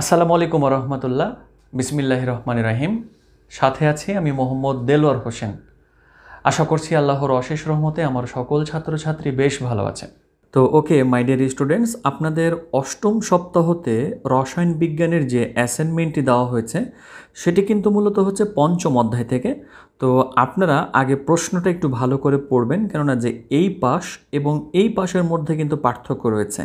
আসসালামু আলাইকুম রহমতুল্লাহ বিসমিল্লাহ রহমান রাহিম। সাথে আছি আমি মোহাম্মদ দেলোয়ার হোসেন। আশা করছি আল্লাহর অশেষ রহমতে আমার সকল ছাত্রছাত্রী বেশ ভালো আছে তো ওকে, মাই ডিয়ার স্টুডেন্টস, আপনাদের অষ্টম সপ্তাহতে রসায়ন বিজ্ঞানের যে অ্যাসাইনমেন্টটি দেওয়া হয়েছে, সেটি কিন্তু মূলত হচ্ছে পঞ্চম অধ্যায় থেকে। তো আপনারা আগে প্রশ্নটা একটু ভালো করে পড়বেন, কেননা যে এই পাশ এবং এই পাশের মধ্যে কিন্তু পার্থক্য রয়েছে।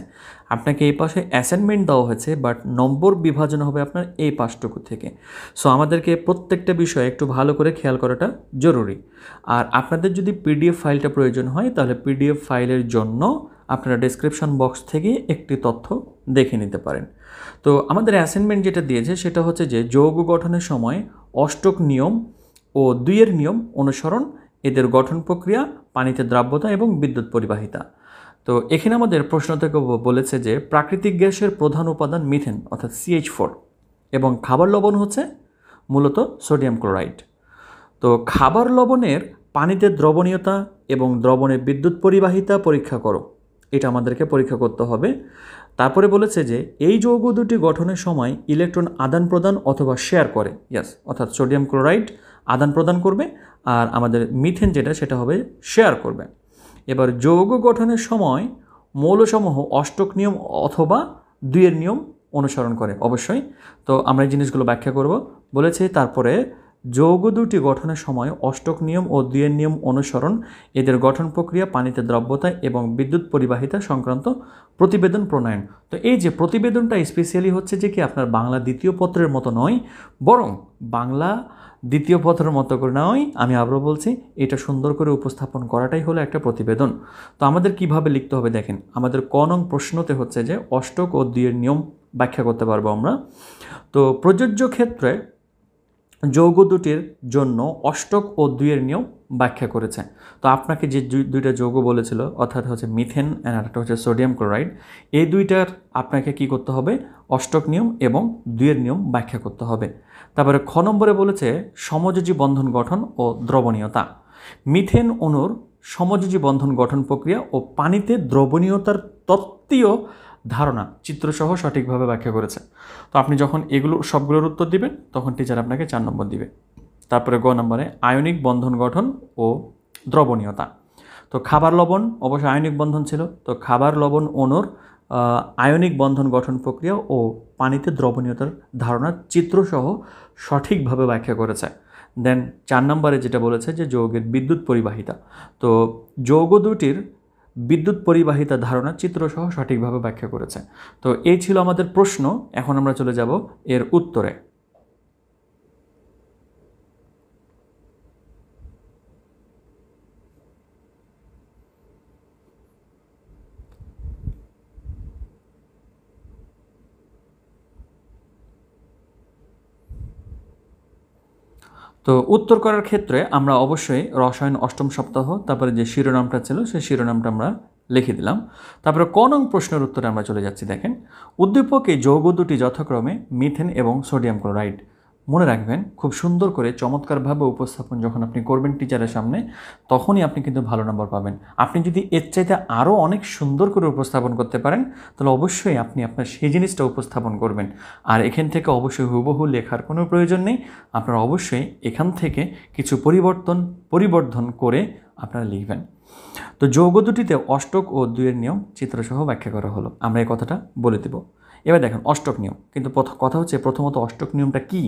আপনাকে এই পাশে অ্যাসাইনমেন্ট দেওয়া হয়েছে বাট নম্বর বিভাজন হবে আপনার এই পাশটুকু থেকে। সো আমাদেরকে প্রত্যেকটা বিষয়ে একটু ভালো করে খেয়াল করাটা জরুরি। আর আপনাদের যদি পিডিএফ ফাইলটা প্রয়োজন হয়, তাহলে পিডিএফ ফাইলের জন্য আপনারা ডেসক্রিপশন বক্স থেকে একটি তথ্য দেখে নিতে পারেন। তো, আমাদের অ্যাসাইনমেন্ট যেটা দিয়েছে, সেটা হচ্ছে যে, যৌগ গঠনের সময় অষ্টক নিয়ম ও দুইয়ের নিয়ম অনুসরণ, এদের গঠন প্রক্রিয়া, পানিতে দ্রাব্যতা এবং বিদ্যুৎ পরিবাহিতা। তো এখানে আমাদের প্রশ্ন থেকে বলেছে যে প্রাকৃতিক গ্যাসের প্রধান উপাদান মিথেন, অর্থাৎ সিএইচ ফোর এবং খাবার লবণ হচ্ছে মূলত সোডিয়াম ক্লোরাইড। তো খাবার লবণের পানিতে দ্রবণীয়তা এবং দ্রবণের বিদ্যুৎ পরিবাহিতা পরীক্ষা করো। এটা আমাদেরকে পরীক্ষা করতে হবে। তারপরে বলেছে যে এই যৌগ দুটি গঠনের সময় ইলেকট্রন আদান প্রদান অথবা শেয়ার করে ইয়াস অর্থাৎ সোডিয়াম ক্লোরাইড আদান প্রদান করবে আর আমাদের মিথেন যেটা সেটা হবে শেয়ার করবে। এবার যৌগ গঠনের সময় মৌলসমূহ অষ্টক নিয়ম অথবা দুইয়ের নিয়ম অনুসরণ করে অবশ্যই। তো আমরা এই জিনিসগুলো ব্যাখ্যা করব। বলেছে তারপরে যৌগ দুটি গঠনের সময় অষ্টক নিয়ম ও দুইয়ের নিয়ম অনুসরণ, এদের গঠন প্রক্রিয়া, পানিতে দ্রব্যতা এবং বিদ্যুৎ পরিবাহিতা সংক্রান্ত প্রতিবেদন প্রণয়ন। তো এই যে প্রতিবেদনটা স্পেশালি হচ্ছে যে কি আপনার বাংলা দ্বিতীয় পত্রের মতো নয়, বরং বাংলা দ্বিতীয় পথের মতো করে নয় আমি আবারও বলছি, এটা সুন্দর করে উপস্থাপন করাটাই হলো একটা প্রতিবেদন। তো আমাদের কীভাবে লিখতে হবে দেখেন, আমাদের ক নং প্রশ্নতে হচ্ছে যে অষ্টক ও দুইয়ের নিয়ম ব্যাখ্যা করতে পারব আমরা। তো প্রযোজ্য ক্ষেত্রে যৌগ দুটির জন্য অষ্টক ও দুইয়ের নিয়ম ব্যাখ্যা করেছে। তো আপনাকে যে দুই- দুইটা যৌগ বলেছিল, অর্থাৎ হচ্ছে মিথেন অ্যান্ড আরেকটা হচ্ছে সোডিয়াম ক্লোরাইড এই দুইটার আপনাকে কি করতে হবে? অষ্টক নিয়ম এবং দুইয়ের নিয়ম ব্যাখ্যা করতে হবে। তারপরে খ নম্বরে বলেছে, সমযোজী বন্ধন গঠন ও দ্রবণীয়তা। মিথেন অণুর সমযোজী বন্ধন গঠন প্রক্রিয়া ও পানিতে দ্রবণীয়তার তত্ত্বীয় ধারণা চিত্রসহ সঠিকভাবে ব্যাখ্যা করেছে। তো আপনি যখন এগুলো, সবগুলোর উত্তর দিবেন, তখন টিচার আপনাকে চার নম্বর দিবে। তারপরে গ নম্বরে আয়নিক বন্ধন গঠন ও দ্রবণীয়তা। তো খাবার লবণ, অবশ্যই আয়নিক বন্ধন ছিল। তো খাবার লবণ অণুর আয়নিক বন্ধন গঠন প্রক্রিয়া ও পানিতে দ্রবণীয়তার ধারণা চিত্রসহ সঠিকভাবে ব্যাখ্যা করেছে। দেন চার নম্বরে যেটা বলেছে যে যৌগের বিদ্যুৎ পরিবাহিতা। তো যৌগ দুটির বিদ্যুৎ পরিবাহিতা ধারণা চিত্রসহ সঠিকভাবে ব্যাখ্যা করেছে। তো এই ছিল আমাদের প্রশ্ন। এখন আমরা চলে যাব এর উত্তরে। তো উত্তর করার ক্ষেত্রে আমরা অবশ্যই রসায়ন অষ্টম সপ্তাহ, তারপরে যে শিরোনামটা ছিল সেই শিরোনামটা আমরা লিখে দিলাম। তারপরে ক নং প্রশ্নের উত্তরে আমরা চলে যাচ্ছি, দেখেন। উদ্দীপকে যৌগ দুটি যথাক্রমে মিথেন এবং সোডিয়াম ক্লোরাইড। মনে রাখবেন, খুব সুন্দর করে, চমৎকারভাবে উপস্থাপন যখন আপনি করবেন টিচারের সামনে, তখনই আপনি কিন্তু ভালো নম্বর পাবেন। আপনি যদি এর চাইতে আরও অনেক সুন্দর করে উপস্থাপন করতে পারেন, তাহলে অবশ্যই আপনি আপনার সেই জিনিসটা উপস্থাপন করবেন। আর এখান থেকে অবশ্যই হুবহু লেখার কোনো প্রয়োজন নেই। আপনারা অবশ্যই এখান থেকে কিছু পরিবর্তন, পরিবর্ধন করে আপনারা লিখবেন। তো যৌগ দুটিতে অষ্টক ও দুইয়ের নিয়ম চিত্রসহ ব্যাখ্যা করা হলো। আমরা এই কথাটা বলে দেব। এবার দেখেন, অষ্টক নিয়ম। কিন্তু কথা হচ্ছে প্রথমত অষ্টক নিয়মটা কি?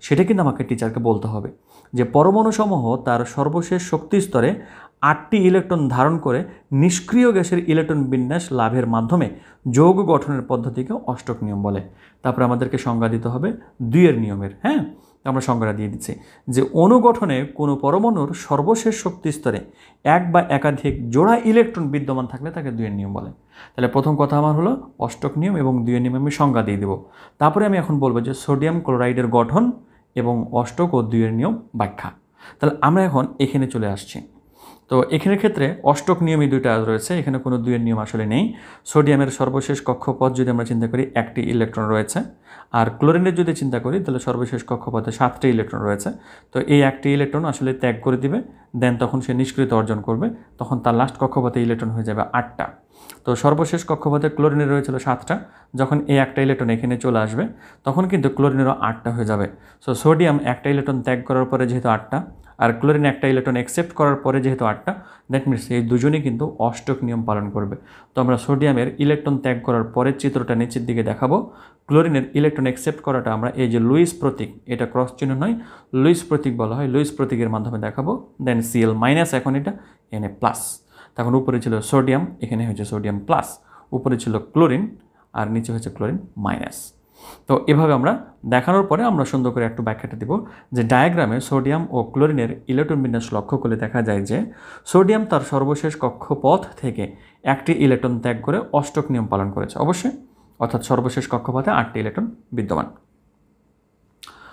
সেটা কিন্তু আমাকে টিচারকে বলতে হবে যে পরমাণুসমূহ তার সর্বশেষ শক্তি স্তরে আটটি ইলেকট্রন ধারণ করে নিষ্ক্রিয় গ্যাসের ইলেকট্রন বিন্যাস লাভের মাধ্যমে যোগ গঠনের পদ্ধতিকে অষ্টক নিয়ম বলে। তারপরে আমাদেরকে সংজ্ঞা দিতে হবে দুইয়ের নিয়মের হ্যাঁ? আমরা সংজ্ঞা দিয়ে দিচ্ছি, যে অনুগঠনে কোনো পরমাণুর সর্বশেষ শক্তি স্তরে এক বা একাধিক জোড়া ইলেকট্রন বিদ্যমান থাকলে তাকে দুইয়ের নিয়ম বলে। তাহলে প্রথম কথা আমার হলো অষ্টক নিয়ম এবং দুইয়ের নিয়ম আমি সংজ্ঞা দিয়ে দেবো। তারপরে আমি এখন বলব যে সোডিয়াম ক্লোরাইডের গঠন এবং অষ্টক ও দুয়ের নিয়ম ব্যাখ্যা। তাহলে আমরা এখন এখানে চলে আসছি। তো এখানের ক্ষেত্রে অষ্টক নিয়মই দুইটা রয়েছে, এখানে কোনো দুইয়ের নিয়ম আসলে নেই। সোডিয়ামের সর্বশেষ কক্ষপথ যদি আমরা চিন্তা করি, একটি ইলেকট্রন রয়েছে। আর ক্লোরিনের যদি চিন্তা করি, তাহলে সর্বশেষ কক্ষপথে সাতটি ইলেকট্রন রয়েছে। তো এই একটি ইলেকট্রন আসলে ত্যাগ করে দিবে, দেন তখন সে নিষ্কৃত অর্জন করবে, তখন তার লাস্ট কক্ষপথে ইলেকট্রন হয়ে যাবে আটটা। তো সর্বশেষ কক্ষপথে ক্লোরিনের রয়েছিল সাতটা। যখন এই একটা ইলেকট্রন এখানে চলে আসবে, তখন কিন্তু ক্লোরিনেরও আটটা হয়ে যাবে। সো সোডিয়াম একটা ইলেকট্রন ত্যাগ করার পরে যেহেতু আটটা আর ক্লোরিন একটা ইলেকট্রন অ্যাকসেপ্ট করার পরে যেহেতু আটটা দ্যাট মিনস এই দুজনেই কিন্তু অষ্টক নিয়ম পালন করবে। তো আমরা সোডিয়ামের ইলেকট্রন ত্যাগ করার পরের চিত্রটা নিচের দিকে দেখাবো। ক্লোরিনের ইলেকট্রন অ্যাকসেপ্ট করাটা আমরা এই যে লুইস প্রতীক, এটা ক্রস চিহ্ন নয়, লুইস প্রতীক বলা হয়, লুইস প্রতীকের মাধ্যমে দেখাবো। দেন সিএল মাইনাস এখন এটা এনে প্লাস তখন উপরে ছিল সোডিয়াম এখানে হয়েছে সোডিয়াম প্লাস উপরে ছিল ক্লোরিন, আর নিচে হচ্ছে ক্লোরিন মাইনাস তো এভাবে আমরা দেখানোর পরে আমরা সুন্দর করে একটু ব্যাখ্যাটা দিব যে ডায়াগ্রামে সোডিয়াম ও ক্লোরিনের ইলেকট্রন বিন্যাস লক্ষ্য করলে দেখা যায় যে সোডিয়াম তার সর্বশেষ কক্ষপথ থেকে একটি ইলেকট্রন ত্যাগ করে অষ্টক নিয়ম পালন করেছে, অবশ্যই। অর্থাৎ সর্বশেষ কক্ষপথে আটটি ইলেকট্রন বিদ্যমান।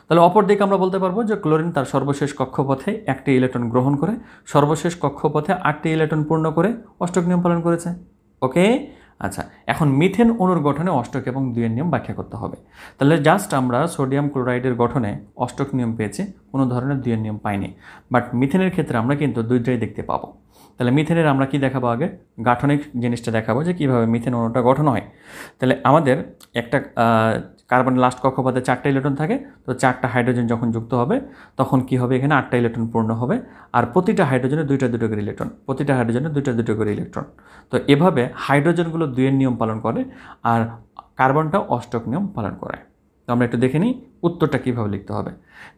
তাহলে অপর দিকে আমরা বলতে পারব যে ক্লোরিন তার সর্বশেষ কক্ষপথে একটি ইলেকট্রন গ্রহণ করে, সর্বশেষ কক্ষপথে আটটি ইলেকট্রন পূর্ণ করে অষ্টক নিয়ম পালন করেছে। ওকে আচ্ছা এখন মিথেন অণুর গঠনে অষ্টক এবং দুইয়ের নিয়ম ব্যাখ্যা করতে হবে। তাহলে জাস্ট আমরা সোডিয়াম ক্লোরাইডের গঠনে অষ্টক নিয়ম পেয়েছি, কোনো ধরনের দুইয়ের নিয়ম পাইনি। বাট মিথেনের ক্ষেত্রে আমরা কিন্তু দুইটাই দেখতে পাবো। তাহলে মিথেনের আমরা কি দেখাবো আগে? গাঠনিক জিনিসটা দেখাবো যে কীভাবে মিথেন অণুটা গঠন হয়। তাহলে আমাদের একটা কার্বন লাস্ট কক্ষপথে চারটা ইলেকট্রন থাকে, তো চারটা হাইড্রোজেন যখন যুক্ত হবে, তখন কি হবে এখানে আটটা ইলেকট্রন পূর্ণ হবে, আর প্রতিটা হাইড্রোজেনে দুইটা দুটো করে ইলেকট্রন প্রতিটা হাইড্রোজেনে দুইটা দুটো করে ইলেকট্রন তো এভাবে হাইড্রোজেনগুলো দুইয়ের নিয়ম পালন করে, আর কার্বনটা অষ্টক নিয়ম পালন করে। তো আমরা একটু দেখে নিই উত্তরটা কীভাবে লিখতে হবে।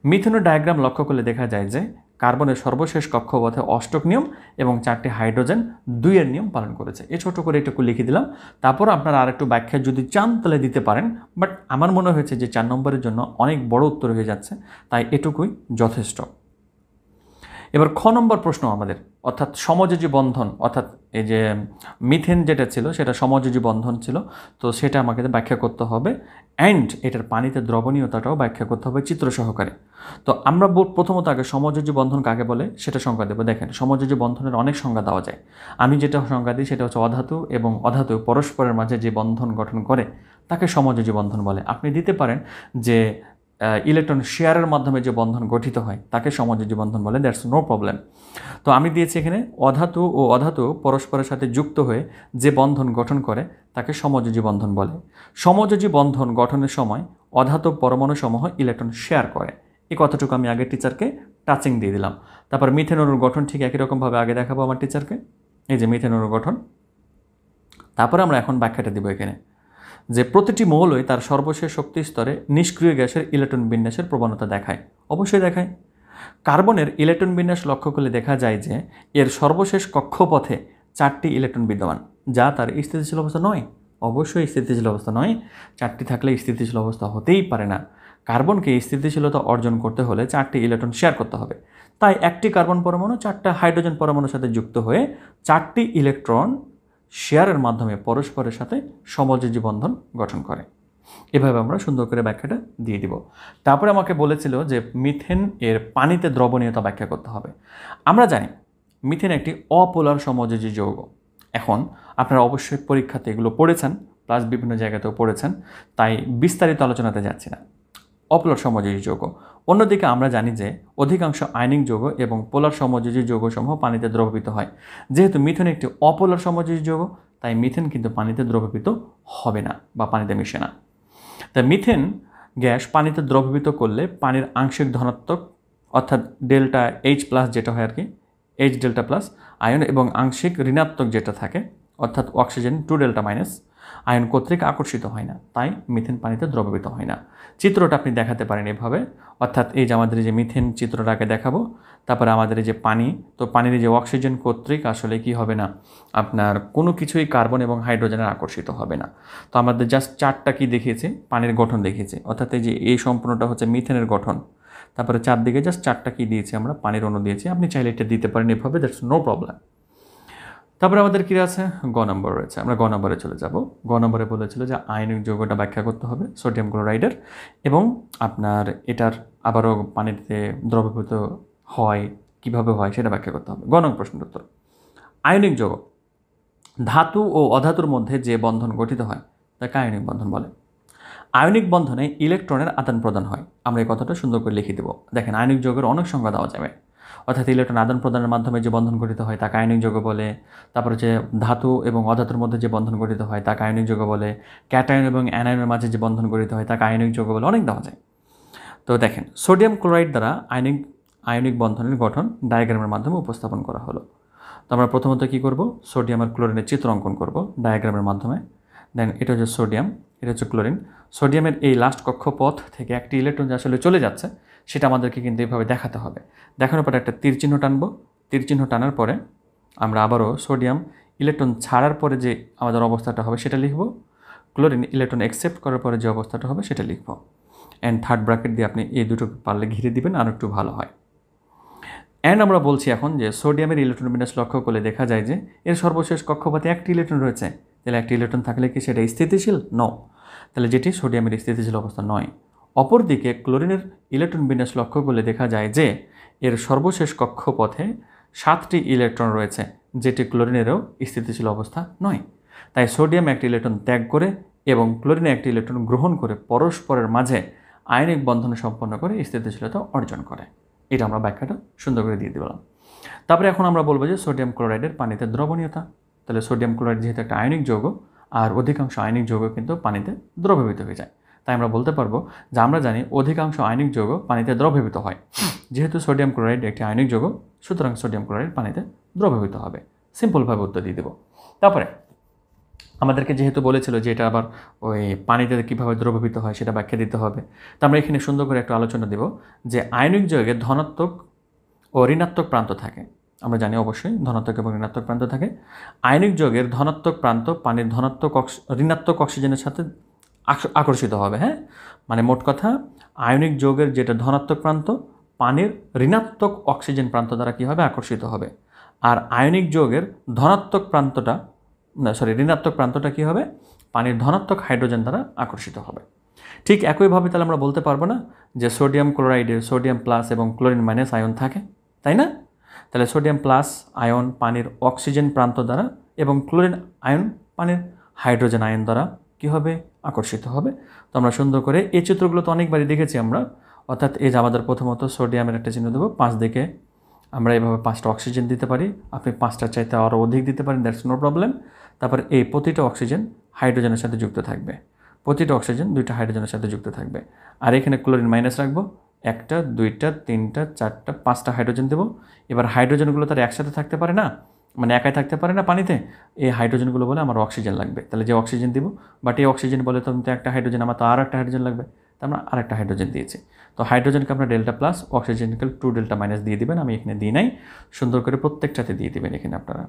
মিথেনো ডায়াগ্রাম লক্ষ্য করলে দেখা যায় যে কার্বনের সর্বশেষ কক্ষপথে অষ্টক নিয়ম এবং চারটি হাইড্রোজেন দুইয়ের নিয়ম পালন করেছে। এ ছোট করে একটু লিখে দিলাম। তারপর আপনারা আর একটু ব্যাখ্যা যদি চান, তাহলে দিতে পারেন। বাট আমার মনে হয়েছে যে চার নম্বরের জন্য অনেক বড় উত্তর হয়ে যাচ্ছে, তাই এটুকুই যথেষ্ট। এবার খ নম্বর প্রশ্ন আমাদের, অর্থাৎ সমযোজী বন্ধন, অর্থাৎ এই যে মিথেন যেটা ছিল, সেটা সমযোজী বন্ধন ছিল, তো সেটা আমাকে ব্যাখ্যা করতে হবে। অ্যান্ড এটার পানিতে দ্রবণীয়তাটাও ব্যাখ্যা করতে হবে চিত্র সহকারে। তো আমরা প্রথমত আগে সমযোজী বন্ধন কাকে বলে, সেটা সংজ্ঞা দেবো। দেখেন, সমযোজী বন্ধনের অনেক সংজ্ঞা দেওয়া যায়। আমি যেটা সংজ্ঞা দিই সেটা হচ্ছে অধাতু এবং অধাতু পরস্পরের মাঝে যে বন্ধন গঠন করে, তাকে সমযোজী বন্ধন বলে। আপনি দিতে পারেন যে ইলেকট্রন শেয়ারের মাধ্যমে যে বন্ধন গঠিত হয়, তাকে সমযোজী বন্ধন বলে দ্যাটস নো প্রবলেম তো আমি দিয়েছি এখানে অধাতু ও অধাতু পরস্পরের সাথে যুক্ত হয়ে যে বন্ধন গঠন করে, তাকে সমযোজী বন্ধন বলে। সমযোজী বন্ধন গঠনের সময় অধাতু পরমাণু সমূহ ইলেকট্রন শেয়ার করে। এই কথাটুকু আমি আগের টিচারকে টাচিং দিয়ে দিলাম। তারপর মিথেনোর গঠন ঠিক একই রকমভাবে আগে দেখাবো আমার টিচারকে এই যে মিথেনোর গঠন। তারপরে আমরা এখন ব্যাখ্যাটা দিব এখানে। যে প্রতিটি মৌলই তার সর্বশেষ শক্তি স্তরে নিষ্ক্রিয় গ্যাসের ইলেকট্রন বিন্যাসের প্রবণতা দেখায়। অবশ্যই দেখায়। কার্বনের ইলেকট্রন বিন্যাস লক্ষ্য করলে দেখা যায় যে এর সর্বশেষ কক্ষপথে চারটি ইলেকট্রন বিদ্যমান, যা তার স্থিতিশীল অবস্থা নয়। অবশ্যই স্থিতিশীল অবস্থা নয়। চারটি থাকলে স্থিতিশীল অবস্থা হতেই পারে না। কার্বনকে স্থিতিশীলতা অর্জন করতে হলে চারটি ইলেকট্রন শেয়ার করতে হবে। তাই একটি কার্বন পরমাণু, চারটা হাইড্রোজেন পরমাণুর সাথে যুক্ত হয়ে চারটি ইলেকট্রন শেয়ারের মাধ্যমে পরস্পরের সাথে সমযোজী বন্ধন গঠন করে। এভাবে আমরা সুন্দর করে ব্যাখ্যাটা দিয়ে দিব। তারপরে আমাকে বলেছিল যে মিথেন এর পানিতে দ্রবণীয়তা ব্যাখ্যা করতে হবে। আমরা জানি মিথেন একটি অপোলার সমযোজী যৌগ। এখন আপনারা অবশ্যই পরীক্ষাতে এগুলো পড়েছেন প্লাস বিভিন্ন জায়গাতেও পড়েছেন, তাই বিস্তারিত আলোচনাতে যাচ্ছি না। অপোলার সমযোজী যৌগ। অন্যদিকে আমরা জানি যে অধিকাংশ আয়নিক যৌগ এবং পোলার সমযোজী যৌগসমূহ পানিতে দ্রবীভূত হয়। যেহেতু মিথেন একটি অপোলার সমযোজী যৌগ, তাই মিথেন কিন্তু পানিতে দ্রবীভূত হবে না বা পানিতে মিশে না। তাই মিথেন গ্যাস পানিতে দ্রবীভূত করলে পানির আংশিক ধনাত্মক, অর্থাৎ ডেল্টা এইচ প্লাস যেটা হয় আর কি, এইচ ডেল্টা প্লাস আয়ন এবং আংশিক ঋণাত্মক যেটা থাকে, অর্থাৎ oxygen two delta minus ion কর্তৃক আকর্ষিত হয় না, তাই মিথেন পানিতে দ্রবীভূত হয় না। চিত্রটা আপনি দেখাতে পারেন এভাবে। অর্থাৎ এই যে আমাদের যে মিথেন চিত্রটাকে দেখাবো, তারপরে আমাদের যে পানি, তো পানির যে অক্সিজেন কর্তৃক আসলে কি হবে না, আপনার কোনো কিছুই কার্বন এবং হাইড্রোজেনের আকর্ষিত হবে না। তো আমাদের জাস্ট চারটা কি দেখিয়েছে? পানির গঠন দেখিয়েছে। অর্থাৎ এই যে এই সম্পূর্ণটা হচ্ছে মিথেনের গঠন। তারপরে চারদিকে জাস্ট চারটা কি দিয়েছি আমরা? পানির অণু দিয়েছি। আপনি চাইলে এটা দিতে পারেন এভাবে, দ্যাটস নো প্রবলেম। তারপরে আমাদের কী আছে? গ নম্বর রয়েছে। আমরা গ নম্বরে চলে যাব। গ নম্বরে বলেছিল যে আয়নিক যৌগটা ব্যাখ্যা করতে হবে সোডিয়াম ক্লোরাইডের এবং আপনার এটার আবারও পানিতে দ্রবীভূত হয়, কীভাবে হয় সেটা ব্যাখ্যা করতে হবে। গ নম্বর প্রশ্নের উত্তর। আয়নিক যৌগ। ধাতু ও অধাতুর মধ্যে যে বন্ধন গঠিত হয়, তাকে আয়নিক বন্ধন বলে। আয়নিক বন্ধনে ইলেকট্রনের আদান প্রদান হয়। আমরা এই কথাটা সুন্দর করে লিখে দেবো। দেখেন, আয়নিক যৌগের অনেক সংজ্ঞা দেওয়া যাবে। অর্থাৎ ইলেকট্রন আদান প্রদানের মাধ্যমে যে বন্ধন গঠিত হয় তাকে আয়নিক যৌগ বলে, তারপরে যে ধাতু এবং অধাতুর মধ্যে যে বন্ধন গঠিত হয় তাকে আয়নিক যৌগ বলে, ক্যাটায়ন এবং অ্যানায়নের মাঝে যে বন্ধন গঠিত হয় তাকে আয়নিক যৌগ বলে অনেক দেওয়া যায়। তো দেখেন, সোডিয়াম ক্লোরাইড দ্বারা আয়নিক আয়নিক বন্ধনের গঠন ডায়াগ্রামের মাধ্যমে উপস্থাপন করা হলো। তো আমরা প্রথমত কী করব? সোডিয়াম আর ক্লোরিনের চিত্র অঙ্কন করব ডায়াগ্রামের মাধ্যমে। দেন এটা হচ্ছে সোডিয়াম, এটা হচ্ছে ক্লোরিন। সোডিয়ামের এই লাস্ট কক্ষপথ থেকে একটি ইলেকট্রন যে আসলে চলে যাচ্ছে সেটা আমাদেরকে কিন্তু এইভাবে দেখাতে হবে। দেখানোর পরে একটা তীর চিহ্ন টানবো। তীর চিহ্ন টানার পরে আমরা আবারও সোডিয়াম ইলেকট্রন ছাড়ার পরে যে আমাদের অবস্থাটা হবে সেটা লিখব। ক্লোরিন ইলেকট্রন অ্যাকসেপ্ট করার পরে যে অবস্থাটা হবে সেটা লিখব। অ্যান্ড থার্ড ব্র্যাকেট দিয়ে আপনি এই দুটো পারলে ঘিরে দিবেন, আর একটু ভালো হয়। অ্যান্ড আমরা বলছি এখন যে সোডিয়ামের ইলেকট্রন বিন্যাস লক্ষ্য করলে দেখা যায় যে এর সর্বশেষ কক্ষপথে একটি ইলেকট্রন রয়েছে। তাহলে একটি ইলেকট্রন থাকলে কি সেটা স্থিতিশীল? ন তাহলে যেটি সোডিয়ামের স্থিতিশীল অবস্থা নয়। অপরদিকে ক্লোরিনের ইলেকট্রন বিন্যাস লক্ষ্য করলে দেখা যায় যে এর সর্বশেষ কক্ষপথে সাতটি ইলেকট্রন রয়েছে, যেটি ক্লোরিনেরও স্থিতিশীল অবস্থা নয়। তাই সোডিয়াম একটি ইলেকট্রন ত্যাগ করে এবং ক্লোরিনে একটি ইলেকট্রন গ্রহণ করে পরস্পরের মাঝে আয়নিক বন্ধন সম্পন্ন করে স্থিতিশীলতা অর্জন করে। এটা আমরা ব্যাখ্যাটা সুন্দর করে দিয়ে দিলাম। তারপরে এখন আমরা বলব যে সোডিয়াম ক্লোরাইডের পানিতে দ্রবণীয়তা। তাহলে সোডিয়াম ক্লোরাইড যেহেতু একটা আয়নিক যৌগ, আর অধিকাংশ আয়নিক যৌগ কিন্তু পানিতে দ্রবীভূত হয়ে যায়। তাই আমরা বলতে পারব যে আমরা জানি অধিকাংশ আয়নিক যৌগ পানিতে দ্রবীভূত হয়। যেহেতু সোডিয়াম ক্লোরাইড একটি আয়নিক যৌগ, সুতরাং সোডিয়াম ক্লোরাইড পানিতে দ্রবীভূত হবে। সিম্পলভাবে উত্তর দিয়ে দেবো। তারপরে, আমাদেরকে যেহেতু বলেছিল যে এটা আবার ওই পানিতে কীভাবে দ্রবীভূত হয় সেটা ব্যাখ্যা দিতে হবে, তো আমরা এখানে সুন্দর করে একটু আলোচনা দেব যে আয়নিক যৌগে ধনাত্মক ও ঋণাত্মক প্রান্ত থাকে। আমরা জানি অবশ্যই ধনাত্মক এবং ঋণাত্মক প্রান্ত থাকে। আয়নিক যৌগের ধনাত্মক প্রান্ত পানির ধনাত্মক ঋণাত্মক অক্সিজেনের সাথে আকর্ষিত হবে হ্যাঁ? মানে মোট কথা, আয়নিক যৌগের যেটা ধনাত্মক প্রান্ত, পানির ঋণাত্মক অক্সিজেন প্রান্ত দ্বারা কী হবে? আকর্ষিত হবে। আর আয়নিক যৌগের ধনাত্মক প্রান্তটা, না সরি ঋণাত্মক প্রান্তটা কী হবে? পানির ধনাত্মক হাইড্রোজেন দ্বারা আকর্ষিত হবে। ঠিক একইভাবে তাহলে আমরা বলতে পারব না যে সোডিয়াম ক্লোরাইডের সোডিয়াম প্লাস এবং ক্লোরিন মাইনাস আয়ন থাকে, তাই না? তাহলে সোডিয়াম প্লাস আয়ন পানির অক্সিজেন প্রান্ত দ্বারা এবং ক্লোরিন আয়ন পানির হাইড্রোজেন আয়ন দ্বারা কী হবে? আকর্ষিত হবে। তো আমরা সুন্দর করে এই চিত্রগুলো তো অনেকবারই দেখেছি আমরা। অর্থাৎ এই যে আমাদের প্রথমত সোডিয়ামের একটা চিহ্ন দেবো, পাঁচ দিকে। আমরা এভাবে পাঁচটা অক্সিজেন দিতে পারি। আপনি পাঁচটা চাইতে আরও অধিক দিতে পারেন, দ্যাটস নো প্রবলেম। তারপর এই প্রতিটা অক্সিজেন হাইড্রোজেনের সাথে যুক্ত থাকবে। প্রতিটা অক্সিজেন দুইটা হাইড্রোজেনের সাথে যুক্ত থাকবে। আর এখানে ক্লোরিন মাইনাস রাখব। একটা, দুইটা, তিনটা, চারটা, পাঁচটা হাইড্রোজেন দেবো। এবার হাইড্রোজেনগুলো তার একসাথে থাকতে পারে না মানে একাই থাকতে পারে না পানিতে, এই হাইড্রোজেনগুলো বলে আমার অক্সিজেন লাগবে। তাহলে যে অক্সিজেন দিব বাট এই অক্সিজেন বলে তো একটা হাইড্রোজেন, আমার তো আর একটা হাইড্রোজেন লাগবে। তো আমরা আরেকটা হাইড্রোজেন দিয়েছি। তো হাইড্রোজেনকে আপনার ডেল্টা প্লাস, অক্সিজেনকে টু ডেল্টা মাইনাস দিয়ে দিবেন, আমি এখানে দিই নাই। সুন্দর করে প্রত্যেকটাতে দিয়ে দিবেন এখানে আপনারা।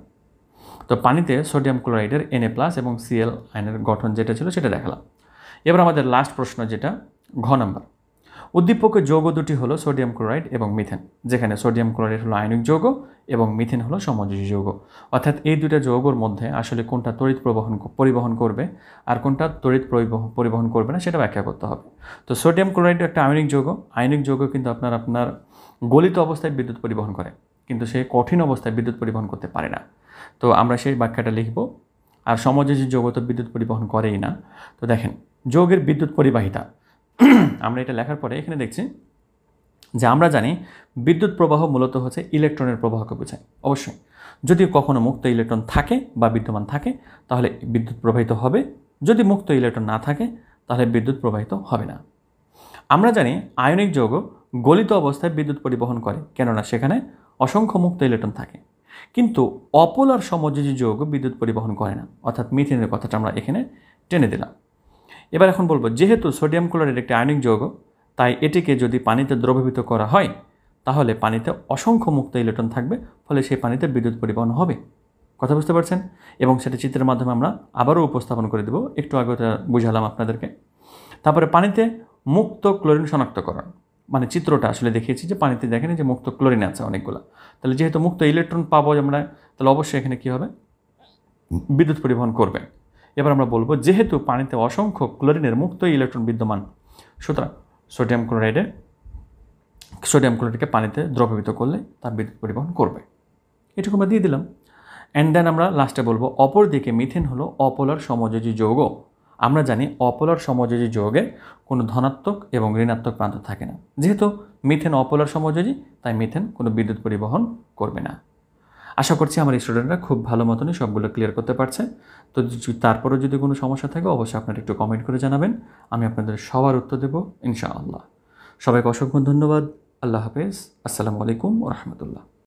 তো পানিতে সোডিয়াম ক্লোরাইডের এনএ প্লাস এবং সিএল আইনের গঠন যেটা ছিল সেটা দেখালাম। এবার আমাদের লাস্ট প্রশ্ন যেটা, ঘ নাম্বার উদ্দীপকের যৌগ দুটি হলো সোডিয়াম ক্লোরাইড এবং মিথেন, যেখানে সোডিয়াম ক্লোরাইড হলো আয়নিক যৌগ এবং মিথেন হলো সমযোজী যৌগ। অর্থাৎ এই দুটা যৌগর মধ্যে আসলে কোনটা তড়িৎ প্রবহন পরিবহন করবে আর কোনটা তড়িৎ পরিবহন করবে না সেটা ব্যাখ্যা করতে হবে। তো সোডিয়াম ক্লোরাইড একটা আয়নিক যৌগ আয়নিক যৌগ কিন্তু আপনার আপনার গলিত অবস্থায় বিদ্যুৎ পরিবহন করে, কিন্তু সে কঠিন অবস্থায় বিদ্যুৎ পরিবহন করতে পারে না। তো আমরা সেই ব্যাখ্যাটা লিখব, আর সমযোজী যৌগ তো বিদ্যুৎ পরিবহন করেই না। তো দেখেন, যৌগের বিদ্যুৎ পরিবাহিতা আমরা এটা লেখার পরে এখানে দেখছি যে আমরা জানি বিদ্যুৎ প্রবাহ মূলত হচ্ছে ইলেকট্রনের প্রবাহকে বোঝায়। অবশ্যই যদি কখনো মুক্ত ইলেকট্রন থাকে বা বিদ্যমান থাকে, তাহলে বিদ্যুৎ প্রবাহিত হবে। যদি মুক্ত ইলেকট্রন না থাকে, তাহলে বিদ্যুৎ প্রবাহিত হবে না। আমরা জানি আয়নিক যৌগ গলিত অবস্থায় বিদ্যুৎ পরিবহন করে, কেননা সেখানে অসংখ্য মুক্ত ইলেকট্রন থাকে। কিন্তু অপোলার সমযোজী যৌগ বিদ্যুৎ পরিবহন করে না। অর্থাৎ মিথেনের কথাটা আমরা এখানে টেনে দিলাম। এবার এখন বলব, যেহেতু সোডিয়াম ক্লোরাইড একটি আয়নিক যৌগ, তাই এটিকে যদি পানিতে দ্রবীভূত করা হয়, তাহলে পানিতে অসংখ্য মুক্ত ইলেকট্রন থাকবে, ফলে সেই পানিতে বিদ্যুৎ পরিবহন হবে। কথা বুঝতে পারছেন? এবং সেটা চিত্রের মাধ্যমে আমরা আবারও উপস্থাপন করে দেবো। একটু আগে বুঝালাম আপনাদেরকে। তারপরে পানিতে মুক্ত ক্লোরিন শনাক্তকরণ। মানে চিত্রটা আসলে দেখিয়েছি যে পানিতে দেখেন যে মুক্ত ক্লোরিন আছে অনেকগুলো। তাহলে যেহেতু মুক্ত ইলেকট্রন পাবো আমরা, তাহলে অবশ্যই এখানে কী হবে? বিদ্যুৎ পরিবহন করবে। এবার আমরা বলব, যেহেতু পানিতে অসংখ্য ক্লোরিনের মুক্ত ইলেকট্রন বিদ্যমান, সুতরাং সোডিয়াম ক্লোরাইডে, সোডিয়াম ক্লোরাইডকে পানিতে দ্রবীভূত করলে তার বিদ্যুৎ পরিবহন করবে। এটুকু আমরা দিয়ে দিলাম। অ্যান্ড দেন আমরা লাস্টে বলব, অপরদিকে মিথেন হলো অপোলার সমযোজী যৌগ। আমরা জানি অপোলার সমযোজী যৌগে কোনো ধনাত্মক এবং ঋণাত্মক প্রান্ত থাকে না। যেহেতু মিথেন অপোলার সমযোজী, তাই মিথেন কোনো বিদ্যুৎ পরিবহন করবে না। আশা করছি আমার স্টুডেন্টরা খুব ভালো মতনই সবগুলো ক্লিয়ার করতে পারছে। তো তারপরও যদি কোনো সমস্যা থাকে, অবশ্যই আপনারা একটু কমেন্ট করে জানাবেন। আমি আপনাদের সবার উত্তর দেবো, ইনশাআল্লাহ। সবাইকে অসংখ্য ধন্যবাদ। আল্লাহ হাফেজ। আসসালামু আলাইকুম রহমতুল্লাহ।